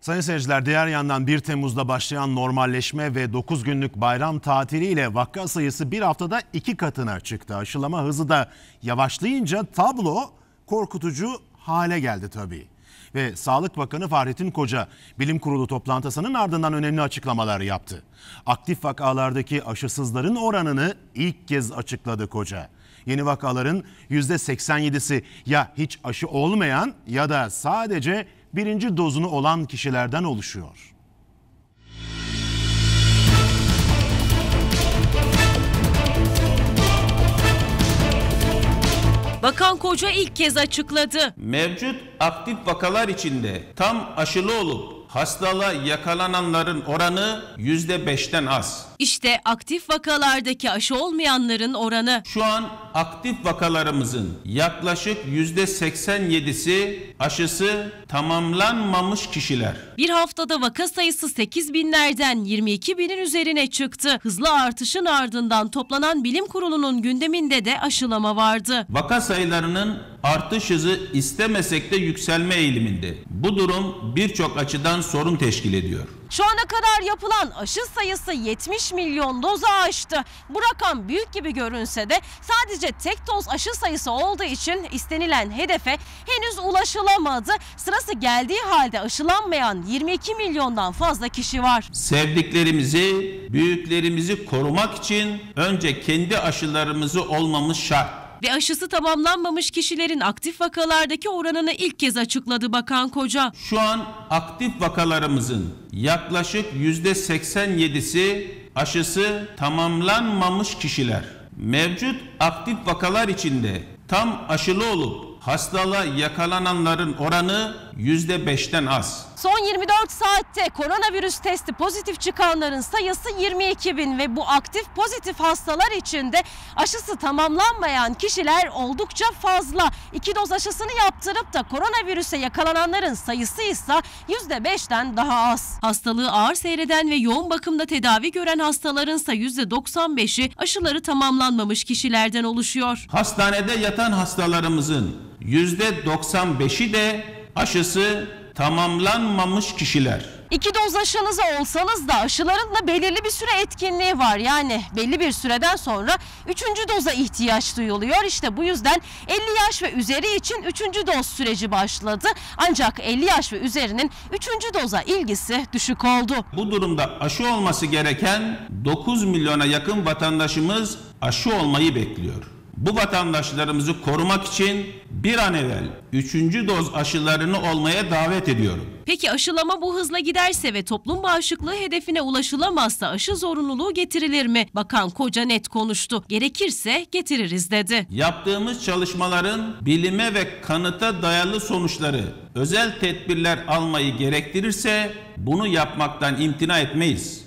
Sayın seyirciler diğer yandan 1 Temmuz'da başlayan normalleşme ve 9 günlük bayram tatiliyle vaka sayısı bir haftada iki katına çıktı. Aşılama hızı da yavaşlayınca tablo korkutucu hale geldi tabii. Ve Sağlık Bakanı Fahrettin Koca bilim kurulu toplantısının ardından önemli açıklamalar yaptı. Aktif vakalardaki aşısızların oranını ilk kez açıkladı Koca. Yeni vakaların %87'si ya hiç aşı olmayan ya da sadece birinci dozunu olan kişilerden oluşuyor. Bakan Koca ilk kez açıkladı. Mevcut aktif vakalar içinde tam aşılı olup hastalığa yakalananların oranı yüzde beşten az. İşte aktif vakalardaki aşı olmayanların oranı. Şu an aktif vakalarımızın yaklaşık yüzde seksen yedisi aşısı tamamlanmamış kişiler. Bir haftada vaka sayısı 8 binlerden 22 binin üzerine çıktı. Hızlı artışın ardından toplanan bilim kurulunun gündeminde de aşılama vardı. Vaka sayılarının artış hızı istemesek de yükselme eğiliminde. Bu durum birçok açıdan sorun teşkil ediyor. Şu ana kadar yapılan aşı sayısı 70 milyon doza aştı. Bu rakam büyük gibi görünse de sadece tek doz aşı sayısı olduğu için istenilen hedefe henüz ulaşılamadı. Sırası geldiği halde aşılanmayan 22 milyondan fazla kişi var. Sevdiklerimizi, büyüklerimizi korumak için önce kendi aşılarımızı olmamız şart. Ve aşısı tamamlanmamış kişilerin aktif vakalardaki oranını ilk kez açıkladı Bakan Koca. Şu an aktif vakalarımızın yaklaşık yüzde 87'si aşısı tamamlanmamış kişiler. Mevcut aktif vakalar içinde tam aşılı olup hastalığa yakalananların oranı yüzde beşten az. Son 24 saatte koronavirüs testi pozitif çıkanların sayısı 22 bin ve bu aktif pozitif hastalar içinde aşısı tamamlanmayan kişiler oldukça fazla. İki doz aşısını yaptırıp da koronavirüse yakalananların sayısı ise %5'ten daha az. Hastalığı ağır seyreden ve yoğun bakımda tedavi gören hastaların ise %95'i aşıları tamamlanmamış kişilerden oluşuyor. Hastanede yatan hastalarımızın yüzde 95'i de aşısı tamamlanmamış kişiler. İki doz aşınız olsanız da aşıların da belirli bir süre etkinliği var. Yani belli bir süreden sonra üçüncü doza ihtiyaç duyuluyor. İşte bu yüzden 50 yaş ve üzeri için üçüncü doz süreci başladı. Ancak 50 yaş ve üzerinin üçüncü doza ilgisi düşük oldu. Bu durumda aşı olması gereken 9 milyona yakın vatandaşımız aşı olmayı bekliyor. Bu vatandaşlarımızı korumak için bir an evvel 3. doz aşılarını olmaya davet ediyorum. Peki aşılama bu hızla giderse ve toplum bağışıklığı hedefine ulaşılamazsa aşı zorunluluğu getirilir mi? Bakan Koca net konuştu. Gerekirse getiririz dedi. Yaptığımız çalışmaların bilime ve kanıta dayalı sonuçları özel tedbirler almayı gerektirirse bunu yapmaktan imtina etmeyiz.